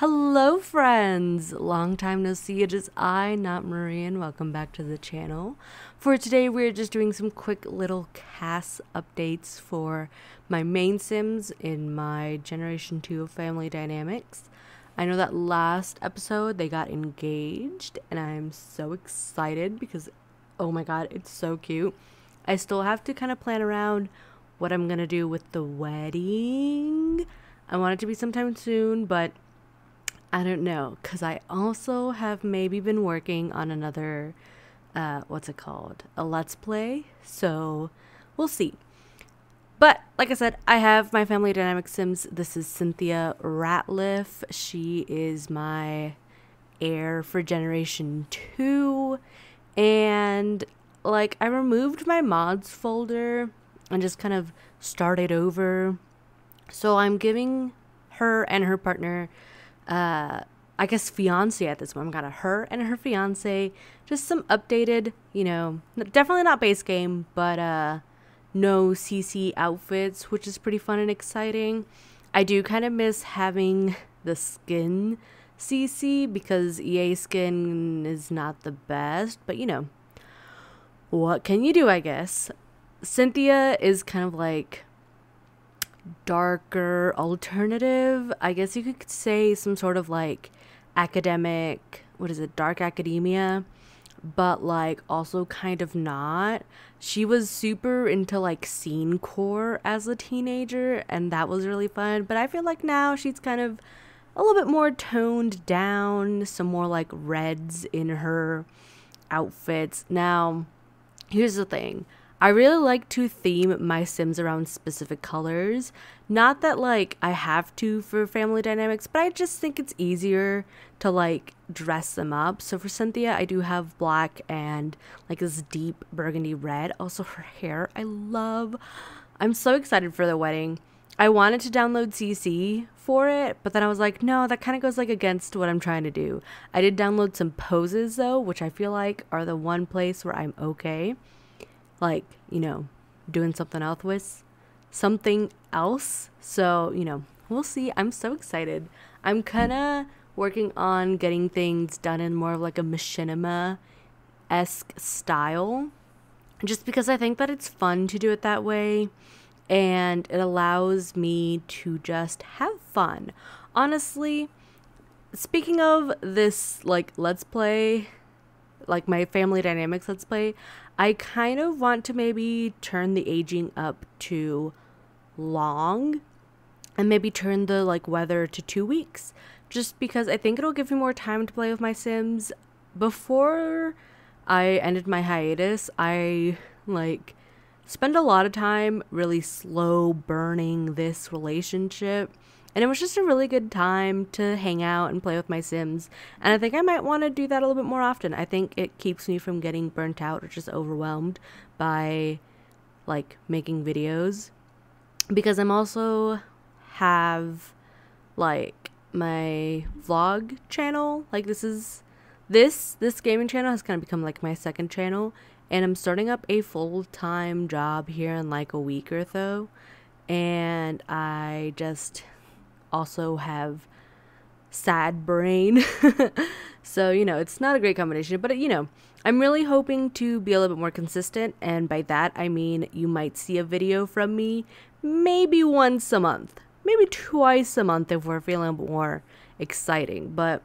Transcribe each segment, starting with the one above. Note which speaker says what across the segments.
Speaker 1: Hello, friends! Long time no see. It is I, not Maria, and welcome back to the channel. For today, we're just doing some quick little cast updates for my main Sims in my Generation 2 of Family Dynamics. I know that last episode they got engaged, and I'm so excited because, oh my god, it's so cute. I still have to kind of plan around what I'm gonna do with the wedding. I want it to be sometime soon, but I don't know because I also have maybe been working on another, uh, what's it called? A let's play. So we'll see. But like I said, I have my family dynamic sims. This is Cynthia Ratliff. She is my heir for generation two. And like I removed my mods folder and just kind of started over. So I'm giving her and her partner uh, I guess fiance at this moment. Got a her and her fiance. Just some updated, you know, definitely not base game, but uh, no CC outfits, which is pretty fun and exciting. I do kind of miss having the skin CC because EA skin is not the best, but you know, what can you do, I guess? Cynthia is kind of like darker alternative. I guess you could say some sort of like academic, what is it, dark academia, but like also kind of not. She was super into like scene core as a teenager, and that was really fun. But I feel like now she's kind of a little bit more toned down, some more like reds in her outfits. Now, here's the thing I really like to theme my Sims around specific colors. Not that like I have to for family dynamics, but I just think it's easier to like dress them up. So for Cynthia, I do have black and like this deep burgundy red. Also her hair, I love. I'm so excited for the wedding. I wanted to download CC for it, but then I was like, no, that kind of goes like against what I'm trying to do. I did download some poses though, which I feel like are the one place where I'm okay like, you know, doing something else with something else. So, you know, we'll see. I'm so excited. I'm kind of working on getting things done in more of like a machinima esque style just because I think that it's fun to do it that way and it allows me to just have fun. Honestly, speaking of this like let's play like my family dynamics let's play, I kind of want to maybe turn the aging up to long and maybe turn the like weather to 2 weeks just because I think it'll give me more time to play with my sims before I ended my hiatus. I like spend a lot of time really slow burning this relationship and it was just a really good time to hang out and play with my Sims. And I think I might want to do that a little bit more often. I think it keeps me from getting burnt out or just overwhelmed by like making videos. Because I'm also have like my vlog channel. Like this is this this gaming channel has kind of become like my second channel and I'm starting up a full-time job here in like a week or so and I just also have sad brain. so, you know, it's not a great combination, but you know, I'm really hoping to be a little bit more consistent. And by that, I mean you might see a video from me maybe once a month, maybe twice a month if we're feeling more exciting. But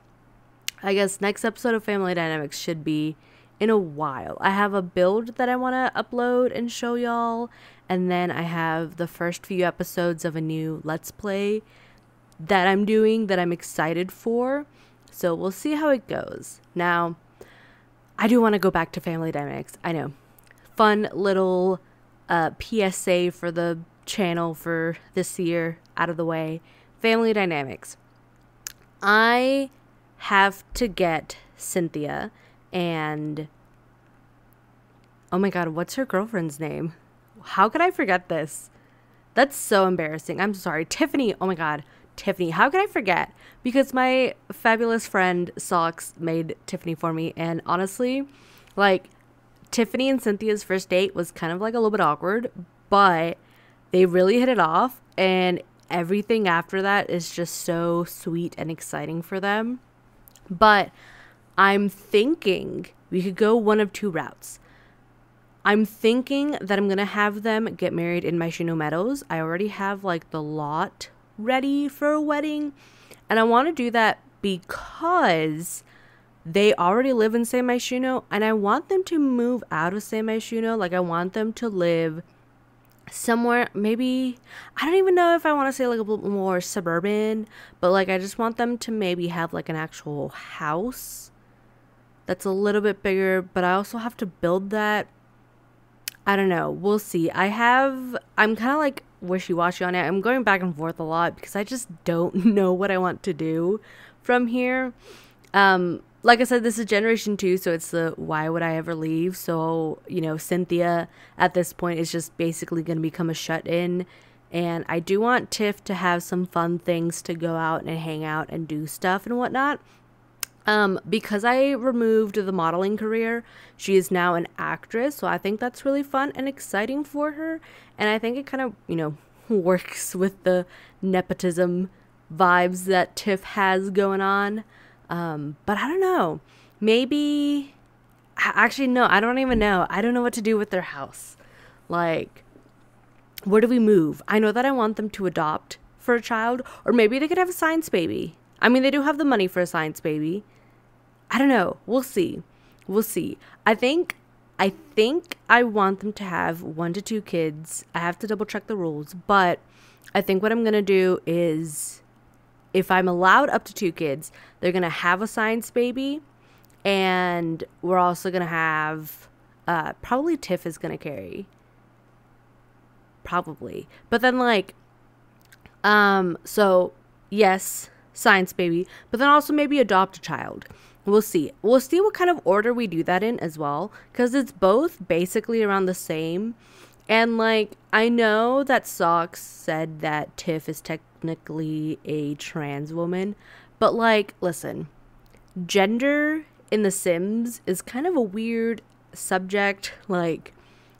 Speaker 1: I guess next episode of Family Dynamics should be in a while. I have a build that I want to upload and show y'all. And then I have the first few episodes of a new Let's Play that I'm doing that I'm excited for. So we'll see how it goes. Now, I do want to go back to family dynamics. I know. Fun little uh, PSA for the channel for this year out of the way. Family dynamics. I have to get Cynthia and oh my god, what's her girlfriend's name? How could I forget this? That's so embarrassing. I'm sorry. Tiffany. Oh my god. Tiffany. How could I forget? Because my fabulous friend Socks made Tiffany for me, and honestly, like Tiffany and Cynthia's first date was kind of like a little bit awkward, but they really hit it off, and everything after that is just so sweet and exciting for them. But I'm thinking we could go one of two routes. I'm thinking that I'm gonna have them get married in Myshuno Meadows. I already have like the lot ready for a wedding, and I want to do that because they already live in San Myshuno, and I want them to move out of San Myshuno. Like I want them to live somewhere maybe I don't even know if I want to say like a little more suburban, but like I just want them to maybe have like an actual house that's a little bit bigger, but I also have to build that. I don't know. We'll see. I have I'm kind of like wishy-washy on it. I'm going back and forth a lot because I just don't know what I want to do from here. Um like I said, this is generation two, so it's the why would I ever leave? So, you know, Cynthia at this point is just basically going to become a shut in. And I do want Tiff to have some fun things to go out and hang out and do stuff and whatnot. Um, because I removed the modeling career, she is now an actress. So I think that's really fun and exciting for her. And I think it kind of, you know, works with the nepotism vibes that Tiff has going on. Um, but I don't know. Maybe. Actually, no, I don't even know. I don't know what to do with their house. Like, where do we move? I know that I want them to adopt for a child, or maybe they could have a science baby. I mean, they do have the money for a science baby. I don't know. We'll see. We'll see. I think I think I want them to have one to two kids. I have to double check the rules, but I think what I'm going to do is if I'm allowed up to two kids, they're gonna have a science baby, and we're also gonna have uh, probably Tiff is gonna carry. Probably, but then like, um, so yes, science baby, but then also maybe adopt a child. We'll see. We'll see what kind of order we do that in as well, because it's both basically around the same. And like, I know that Socks said that Tiff is technically a trans woman, but like, listen, gender in The Sims is kind of a weird subject. Like,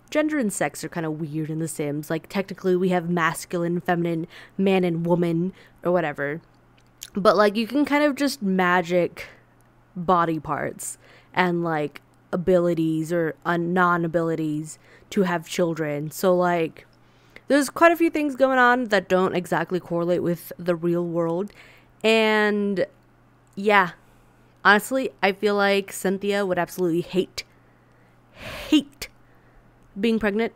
Speaker 1: gender and sex are kind of weird in The Sims. Like, technically, we have masculine, feminine, man, and woman, or whatever. But, like, you can kind of just magic body parts and, like, abilities or uh, non abilities to have children. So, like, there's quite a few things going on that don't exactly correlate with the real world. And yeah, honestly, I feel like Cynthia would absolutely hate, hate being pregnant.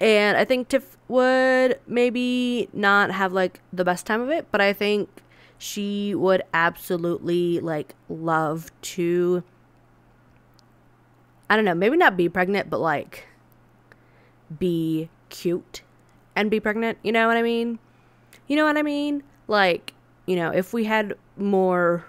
Speaker 1: And I think Tiff would maybe not have like the best time of it, but I think she would absolutely like love to I don't know, maybe not be pregnant, but like be cute and be pregnant. You know what I mean? You know what I mean? Like, you know, if we had more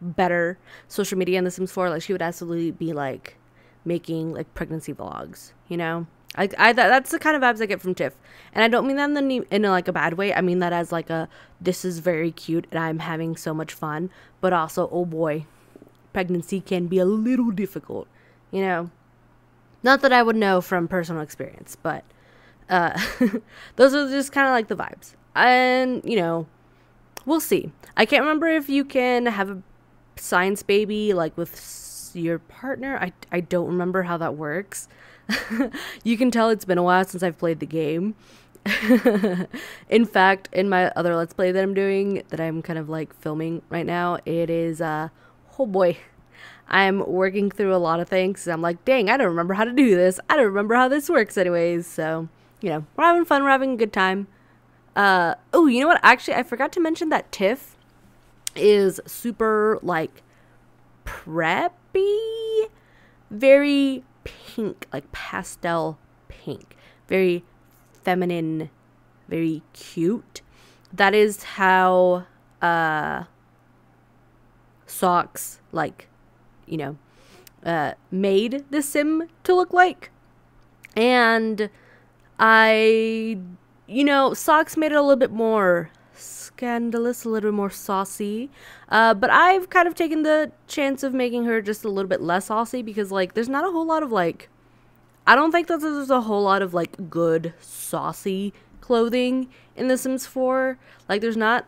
Speaker 1: better social media in The Sims 4, like she would absolutely be like making like pregnancy vlogs, you know? I, I that's the kind of vibes I get from Tiff, and I don't mean that in, the, in a, like a bad way. I mean that as like a this is very cute and I'm having so much fun, but also oh boy, pregnancy can be a little difficult, you know. Not that I would know from personal experience, but uh, those are just kind of like the vibes. And, you know, we'll see. I can't remember if you can have a science baby like with your partner. I, I don't remember how that works. you can tell it's been a while since I've played the game. in fact, in my other Let's Play that I'm doing, that I'm kind of like filming right now, it is, uh, oh boy, I'm working through a lot of things. I'm like, dang, I don't remember how to do this. I don't remember how this works, anyways. So, you know, we're having fun, we're having a good time. Uh, oh, you know what? Actually, I forgot to mention that Tiff is super like preppy, very pink, like pastel pink, very feminine, very cute. That is how uh socks like you know uh made the sim to look like and I, you know, Socks made it a little bit more scandalous, a little bit more saucy. Uh, but I've kind of taken the chance of making her just a little bit less saucy because, like, there's not a whole lot of, like, I don't think that there's a whole lot of, like, good, saucy clothing in The Sims 4. Like there's not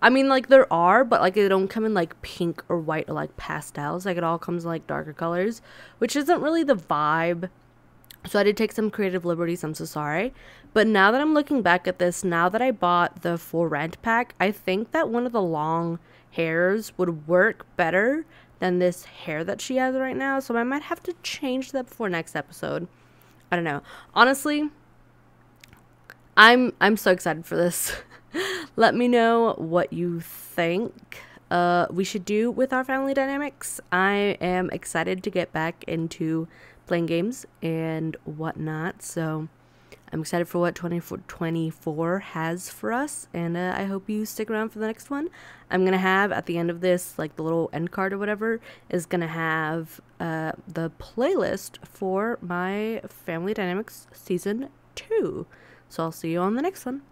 Speaker 1: I mean like there are, but like they don't come in like pink or white or like pastels. Like it all comes in like darker colors, which isn't really the vibe. So I did take some creative liberties. I'm so sorry. But now that I'm looking back at this, now that I bought the For Rent pack, I think that one of the long hairs would work better than this hair that she has right now. So I might have to change that before next episode. I don't know. Honestly, I'm I'm so excited for this. Let me know what you think uh, we should do with our family dynamics. I am excited to get back into playing games and whatnot. So I'm excited for what 2024 has for us, and uh, I hope you stick around for the next one. I'm gonna have at the end of this, like the little end card or whatever, is gonna have uh, the playlist for my Family Dynamics season two. So I'll see you on the next one.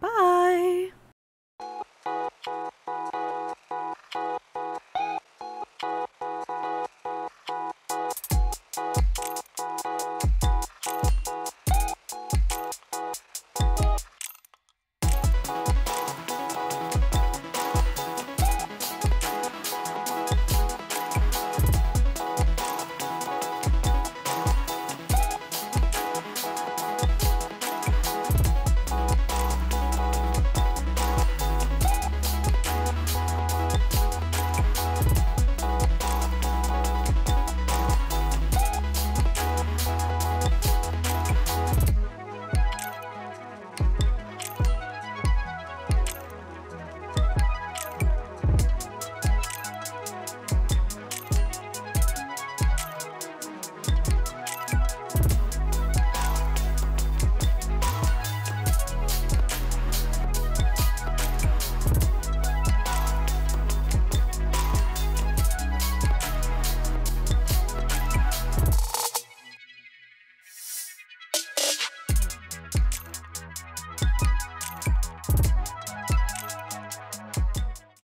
Speaker 1: Bye.